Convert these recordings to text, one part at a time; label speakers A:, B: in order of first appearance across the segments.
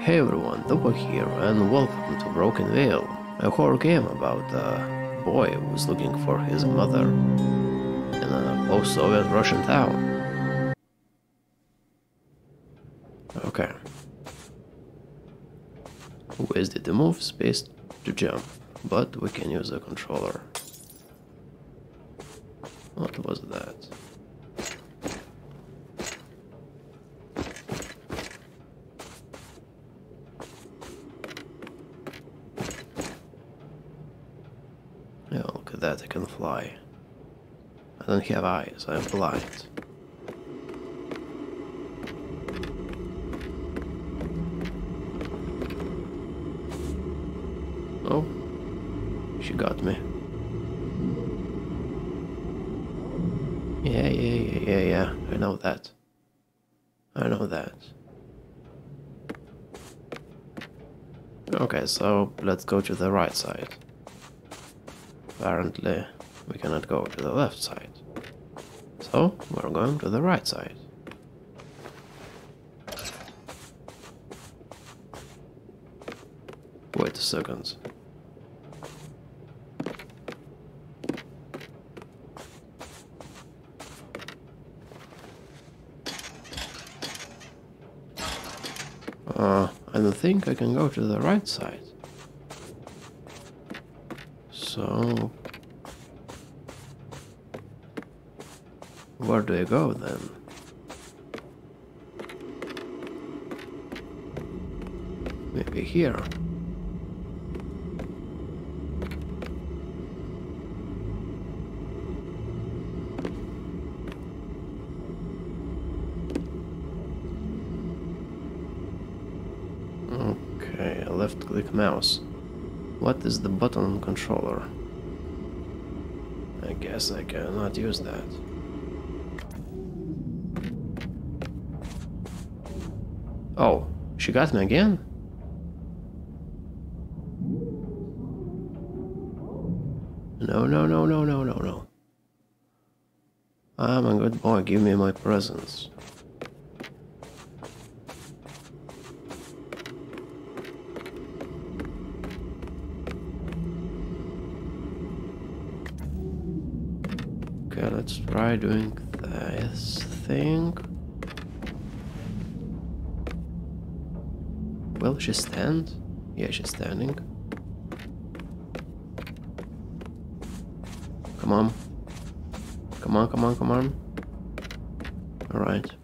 A: Hey everyone, Dopa here, and welcome to Broken Veil, a horror game about a boy who's looking for his mother in a post-Soviet Russian town. Okay. WSD to move, space to jump, but we can use a controller. What was that? Yeah, look at that, I can fly. I don't have eyes, I'm blind. Oh, she got me. Yeah, yeah, yeah, yeah, yeah, I know that. I know that. Okay, so let's go to the right side. Apparently, we cannot go to the left side. So, we're going to the right side. Wait a second. Uh, I don't think I can go to the right side. So... Where do I go then? Maybe here. Okay, left click mouse. What is the button controller? Guess I cannot use that. Oh, she got me again? No, no, no, no, no, no, no. I'm a good boy, give me my presents. Okay, let's try doing this thing. Will she stand? Yeah, she's standing. Come on. Come on, come on, come on. Alright.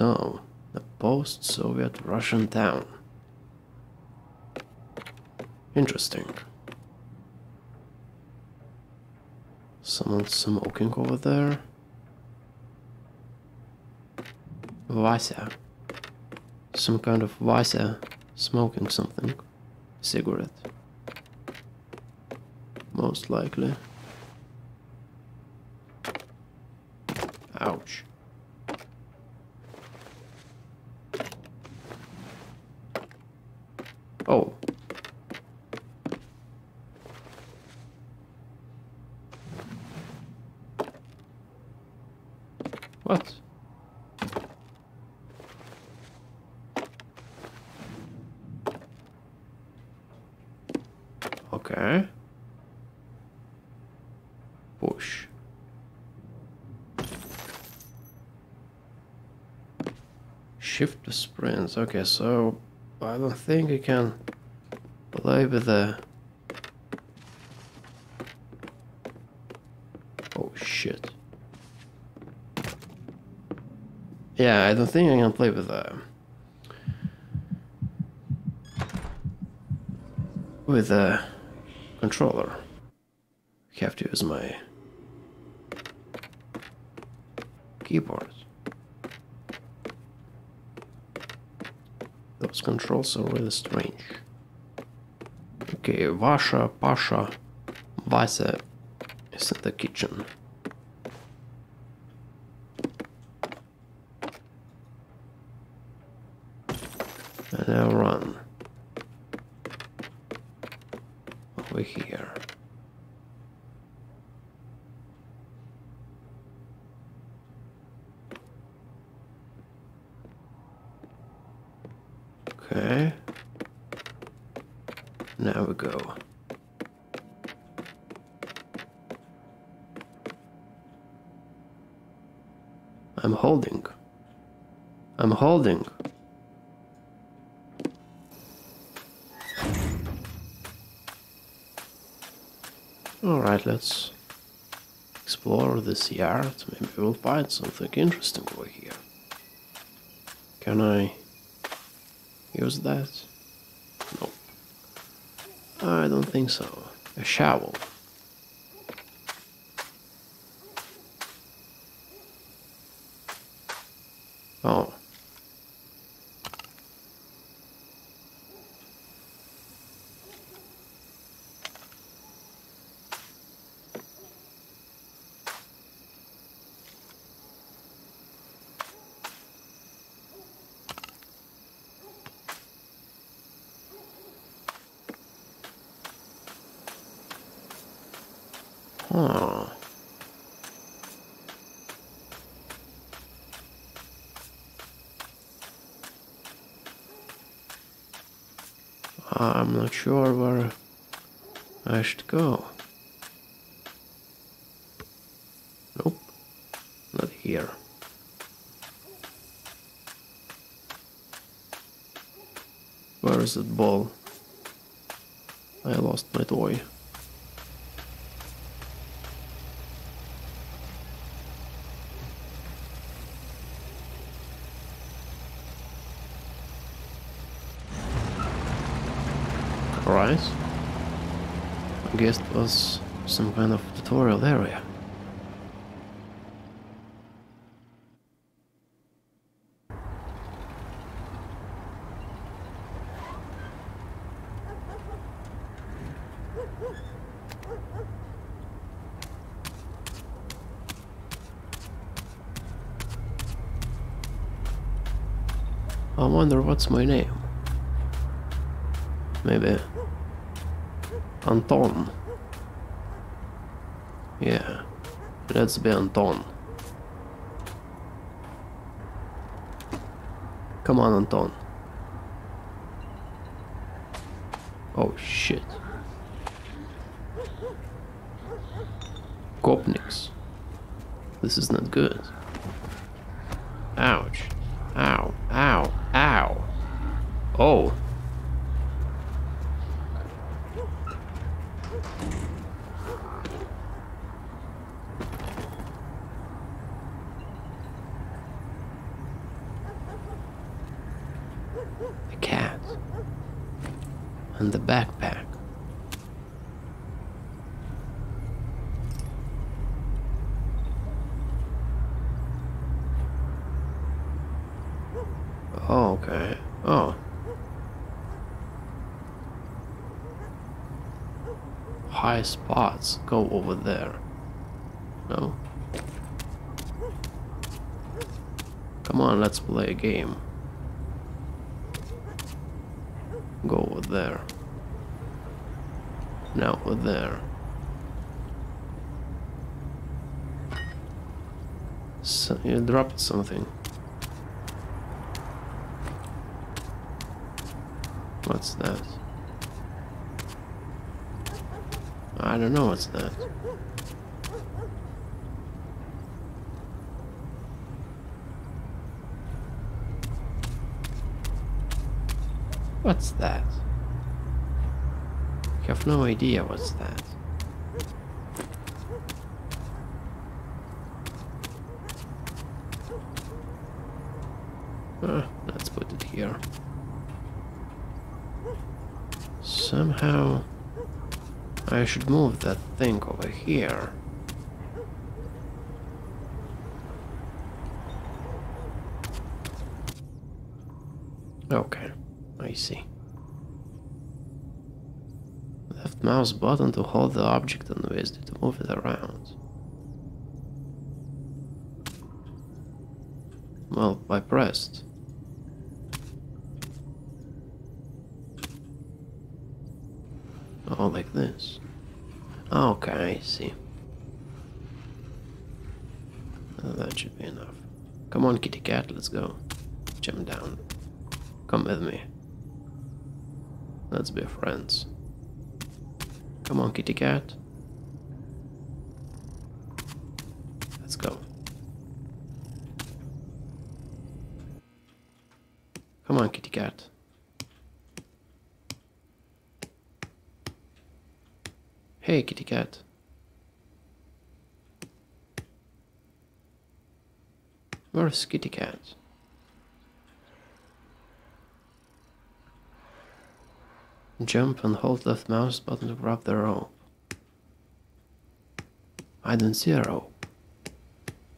A: So, the post-Soviet Russian town. Interesting. Someone smoking over there. Vasya. Some kind of Vasya smoking something. Cigarette. Most likely. Ouch. What? Okay. Push. Shift the sprints. Okay, so I don't think I can play with the. Oh shit. Yeah, I don't think I'm gonna play with the. With a controller. I have to use my keyboard. Those controls are really strange. Okay, Vasha, Pasha, Vasa is in the kitchen. Now run. over here. Okay. Now we go. I'm holding. I'm holding. Alright, let's explore this yard. Maybe we'll find something interesting over here. Can I use that? No. I don't think so. A shovel. Oh. Huh. Uh, I'm not sure where I should go. Nope, not here. Where is that ball? I lost my toy. Right. I guess it was some kind of tutorial area. I wonder what's my name. Maybe Anton. Yeah, let's be Anton. Come on, Anton. Oh shit. Kopniks. This is not good. Ouch. Ow. Ow. Ow. Oh. The cat. And the backpack. Oh, okay. Oh. High spots. Go over there. No. Come on, let's play a game. Go over there. Now there. So you dropped something. What's that? I don't know what's that. What's that? I have no idea what's that. Uh, let's put it here. Somehow I should move that thing over here. Okay, I see. Mouse button to hold the object and WSD to move it around. Well, I pressed. Oh, like this. Okay, I see. That should be enough. Come on, kitty cat, let's go. Jump down. Come with me. Let's be friends. Come on, kitty cat. Let's go. Come on, kitty cat. Hey, kitty cat. Where's kitty cat? Jump and hold left mouse button to grab the rope. I don't see a rope.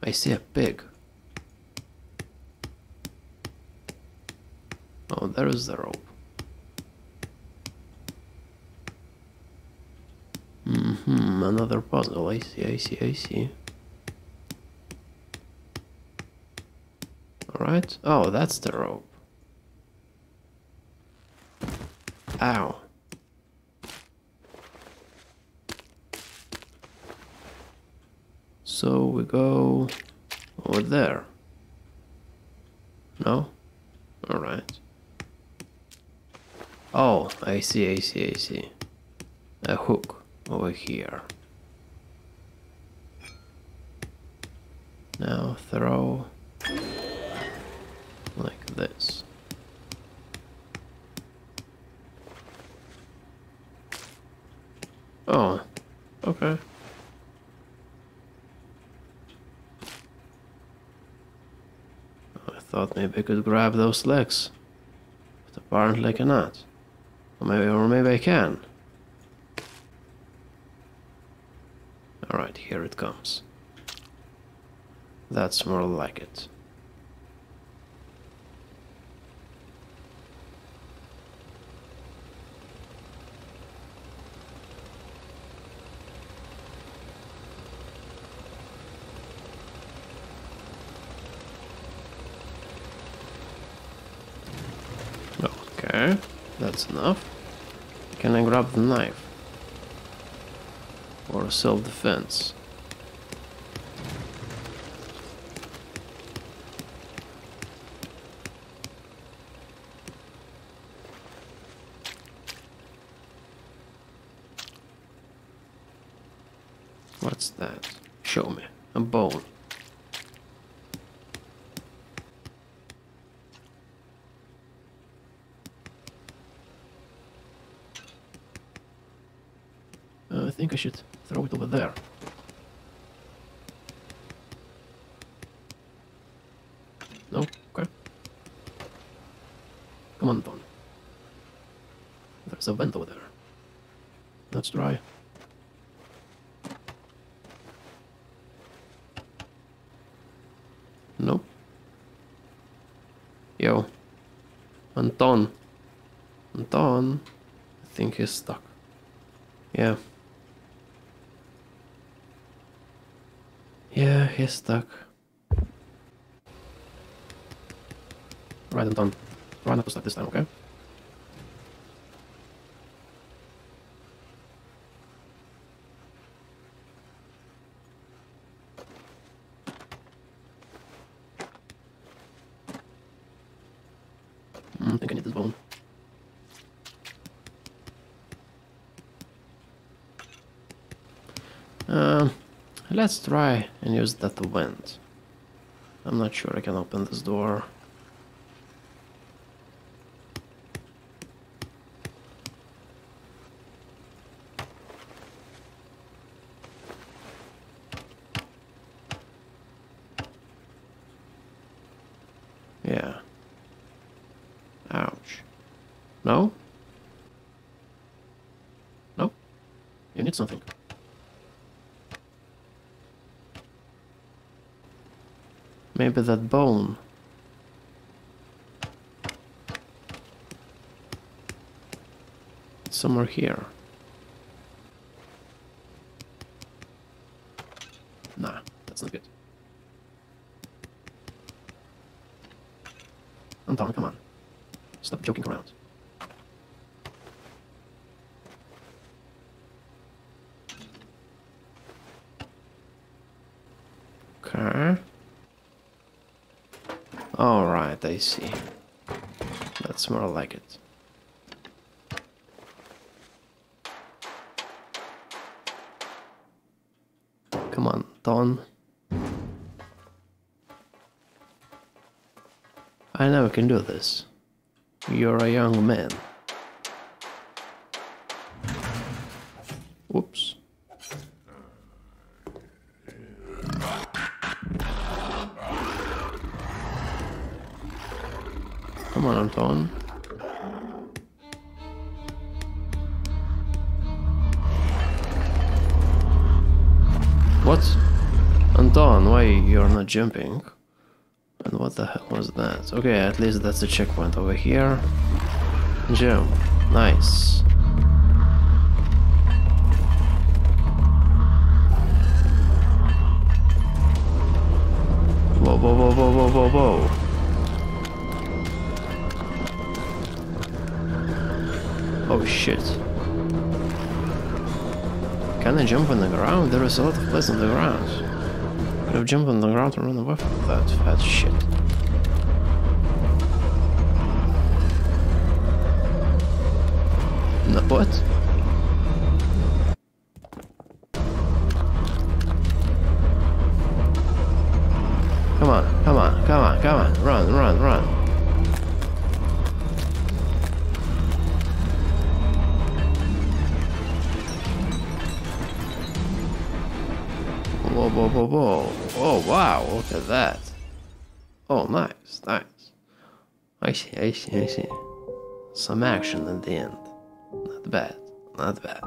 A: I see a pig. Oh, there is the rope. Mm-hmm, another puzzle. I see, I see, I see. Alright. Oh, that's the rope. Ow. So we go over there. No? Alright. Oh, I see, I see, I see. A hook over here. Now throw like this. Oh, okay. I thought maybe I could grab those legs, but apparently I cannot. Or maybe, or maybe I can. Alright, here it comes. That's more like it. That's enough. Can I grab the knife? Or self-defense? What's that? Show me. A bone. Uh, I think I should throw it over there. No? Okay. Come on, Don. There's a vent over there. Let's try. Nope. Yo. Anton. Anton. I think he's stuck. Yeah. Yeah, he's stuck. Right, I'm done. Not to stuck this time, okay? Mm, I think I need this bone. Um, let's try and use that vent. I'm not sure I can open this door. Yeah. Ouch. No? No? You need something. Maybe that bone. Somewhere here. Nah, that's not good. Anton, come on. Stop joking around. Okay. I see. That's more like it. Come on, Don. I know we can do this. You're a young man. Come on, Anton. What? Anton, why you're not jumping? And what the hell was that? Okay, at least that's the checkpoint over here. Jump. Nice. Whoa, whoa, whoa, whoa, whoa, whoa, whoa. Oh shit. Can I jump on the ground? There is a lot of place on the ground. Could have jumped on the ground and run away from that fat shit. No, what? Whoa, whoa, whoa. Oh, wow, look at that. Oh, nice, nice. I see, I see, I see. Some action at the end. Not bad, not bad.